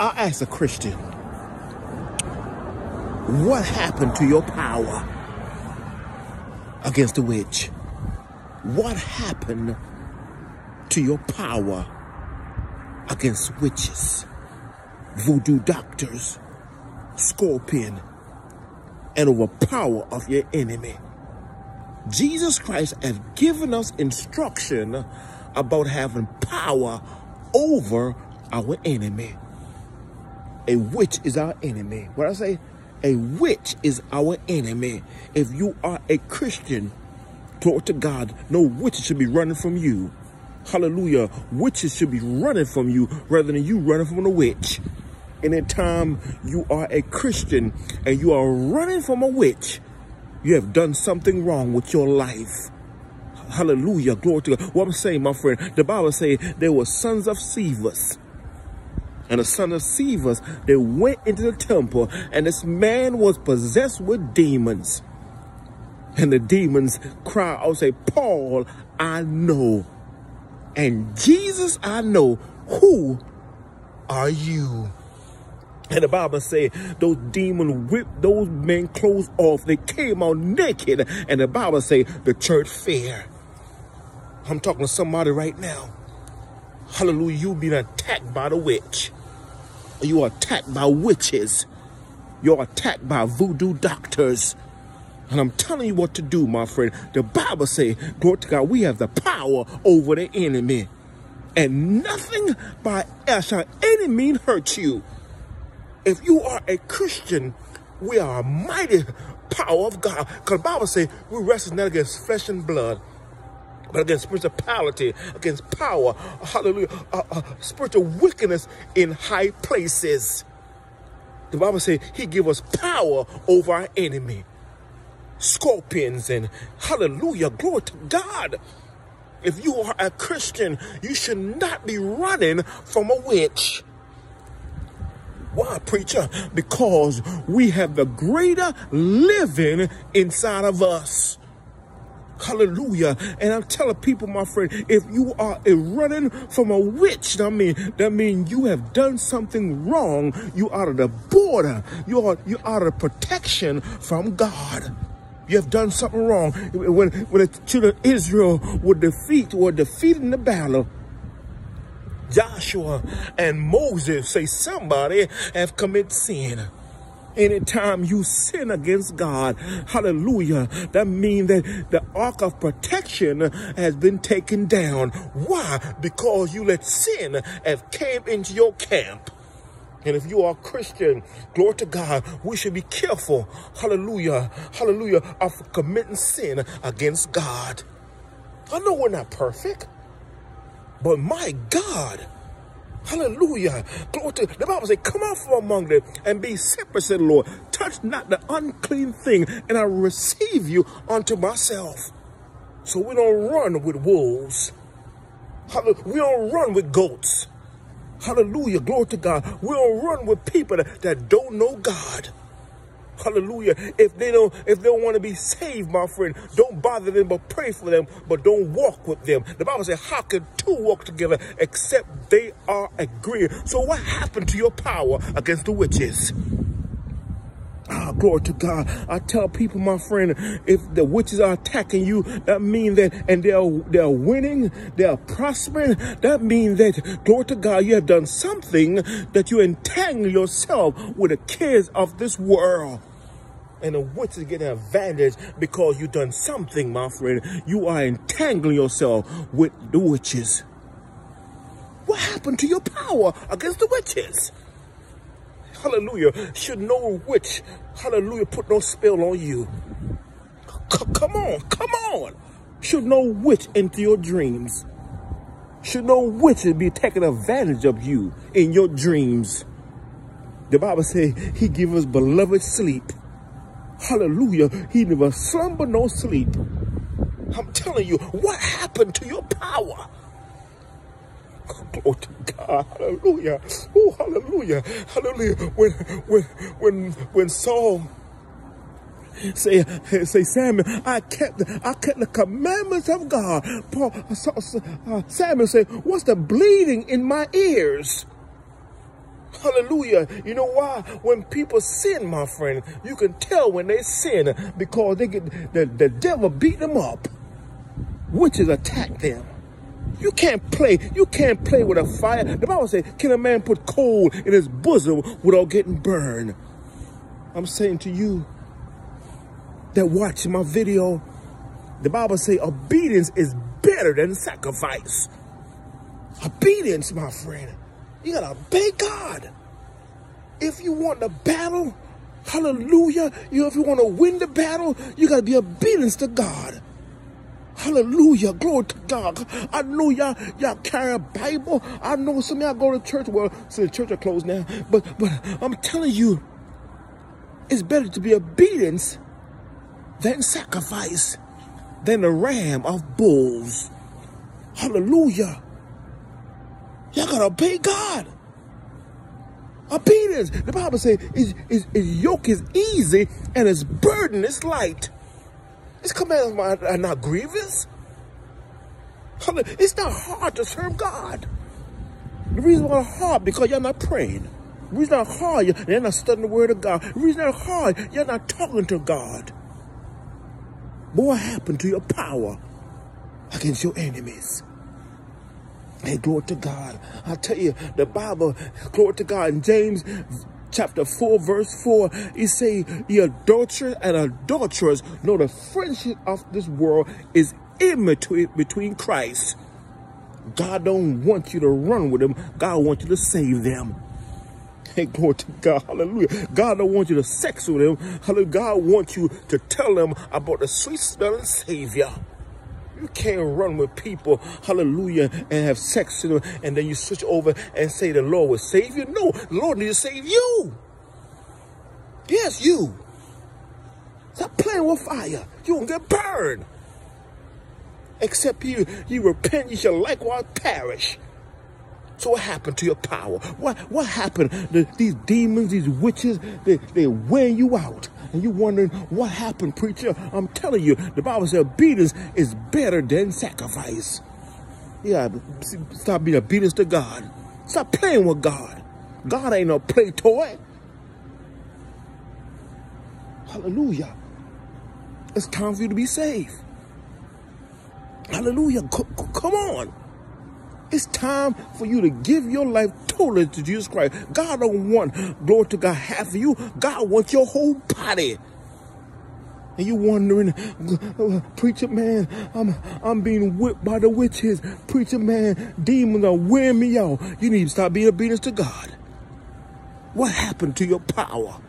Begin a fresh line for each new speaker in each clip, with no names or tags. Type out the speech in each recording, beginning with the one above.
I ask a Christian, what happened to your power against the witch? What happened to your power against witches, voodoo doctors, scorpion, and over power of your enemy? Jesus Christ has given us instruction about having power over our enemy. A witch is our enemy. What I say? A witch is our enemy. If you are a Christian, glory to God, no witches should be running from you. Hallelujah. Witches should be running from you rather than you running from a witch. In time, you are a Christian and you are running from a witch, you have done something wrong with your life. Hallelujah. Glory to God. What I'm saying, my friend, the Bible says there were sons of Scevus. And the son of Scevus, they went into the temple and this man was possessed with demons. And the demons cry out, say, Paul, I know. And Jesus, I know. Who are you? And the Bible say those demons whipped those men clothes off. They came out naked. And the Bible say the church fair. I'm talking to somebody right now. Hallelujah. You being attacked by the witch. You are attacked by witches. You're attacked by voodoo doctors. And I'm telling you what to do, my friend. The Bible say, glory to God, we have the power over the enemy. And nothing by shall any mean hurt you. If you are a Christian, we are a mighty power of God. Because the Bible says we wrestle not against flesh and blood, but against principality, against power, hallelujah, uh, uh, spiritual wickedness in high places. The Bible says he give us power over our enemy. Scorpions and hallelujah, glory to God. If you are a Christian, you should not be running from a witch. Why, preacher? Because we have the greater living inside of us. Hallelujah. And I'm telling people, my friend, if you are a running from a witch, I mean, that means you have done something wrong. You out of the border. You are you out of protection from God. You have done something wrong. When when the children of Israel were defeat were defeated in the battle, Joshua and Moses say somebody have committed sin. Anytime you sin against God, hallelujah, that means that the ark of protection has been taken down. Why? Because you let sin have came into your camp. And if you are a Christian, glory to God, we should be careful, hallelujah, hallelujah, of committing sin against God. I know we're not perfect. But my God, hallelujah, glory to the Bible says, come out from among them and be separate, said the Lord. Touch not the unclean thing, and I receive you unto myself. So we don't run with wolves. We don't run with goats. Hallelujah, glory to God. We don't run with people that, that don't know God. Hallelujah. If they don't, if they don't want to be saved, my friend, don't bother them, but pray for them, but don't walk with them. The Bible says, how can two walk together except they are agreeing? So what happened to your power against the witches? Ah, glory to God. I tell people, my friend, if the witches are attacking you, that means that, and they're, they're winning, they're prospering, that means that, glory to God, you have done something that you entangle yourself with the cares of this world. And the witches get an advantage because you've done something, my friend. You are entangling yourself with the witches. What happened to your power against the witches? Hallelujah, should no witch, hallelujah, put no spell on you. C come on, come on. Should no witch enter your dreams. Should no witch be taking advantage of you in your dreams. The Bible says he give us beloved sleep. Hallelujah. He never slumber nor sleep. I'm telling you, what happened to your power? To God. Hallelujah. Oh, hallelujah. Hallelujah. When when when when Saul say say Samuel, I kept I kept the commandments of God. Paul uh, uh, Samuel said, What's the bleeding in my ears? Hallelujah. You know why? When people sin, my friend, you can tell when they sin because they get the, the devil beat them up. Witches attack them. You can't play. You can't play with a fire. The Bible says, can a man put coal in his bosom without getting burned? I'm saying to you that watch my video, the Bible says obedience is better than sacrifice. Obedience, my friend. You gotta obey God. If you want the battle, hallelujah. You if you want to win the battle, you gotta be obedience to God. Hallelujah. Glory to God. I know y'all y'all carry a Bible. I know some y'all go to church. Well, so the church are closed now. But but I'm telling you, it's better to be obedience than sacrifice, than the ram of bulls. Hallelujah. Y'all gotta obey God. Obedience. The Bible says his, his yoke is easy and his burden is light. His commandments are not grievous. It's not hard to serve God. The reason why it's hard because you're not praying. The reason it's hard, you're not studying the word of God. The reason it's hard, you're not talking to God. But what happened to your power against your enemies? Hey, glory to God. I tell you, the Bible, glory to God, in James chapter 4, verse 4, he say, the adulterers and adulterers know the friendship of this world is enmity between Christ. God don't want you to run with them. God wants you to save them. Hey, glory to God. Hallelujah. God don't want you to sex with him. Hallelujah. God wants you to tell them about the sweet smelling Savior. You can't run with people, hallelujah, and have sex with them, and then you switch over and say the Lord will save you. No, the Lord needs to save you. Yes, you. Stop playing with fire. You won't get burned. Except you, you repent, you shall likewise perish. So what happened to your power? What what happened? The, these demons, these witches, they, they wear you out. And you wondering what happened, preacher? I'm telling you, the Bible says obedience is better than sacrifice. Yeah, stop being obedience to God. Stop playing with God. God ain't no play toy. Hallelujah. It's time for you to be saved. Hallelujah. C come on. It's time for you to give your life totally to Jesus Christ. God don't want, glory to God, half of you. God wants your whole body. And you wondering, preacher man, I'm I'm being whipped by the witches. Preacher man, demons are wearing me out. You need to stop being obedient to God. What happened to your power?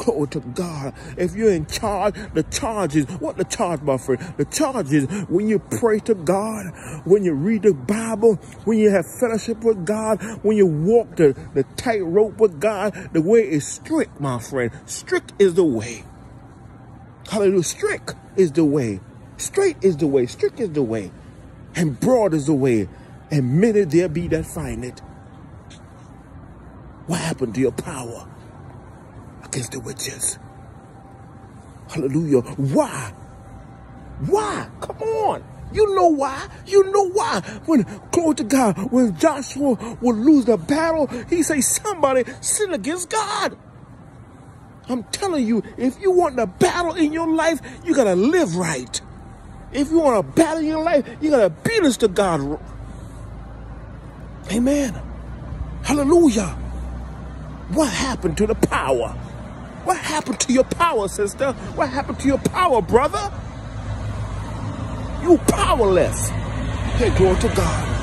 Glory to God. If you're in charge, the charges, what the charge, my friend? The charges when you pray to God, when you read the Bible, when you have fellowship with God, when you walk the, the tightrope with God, the way is strict, my friend. Strict is the way. Hallelujah. Strict is the way. Straight is the way. Strict is the way. And broad is the way. And many there be that find it. What happened to your power? Against the witches. Hallelujah. Why? Why? Come on. You know why? You know why? When, glory to God, when Joshua would lose the battle, he say somebody sin against God. I'm telling you, if you want the battle in your life, you got to live right. If you want a battle in your life, you got to beat us to God. Amen. Hallelujah. What happened to the power? What happened to your power, sister? What happened to your power, brother? You powerless. Hey, glory to God.